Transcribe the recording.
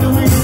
Do we?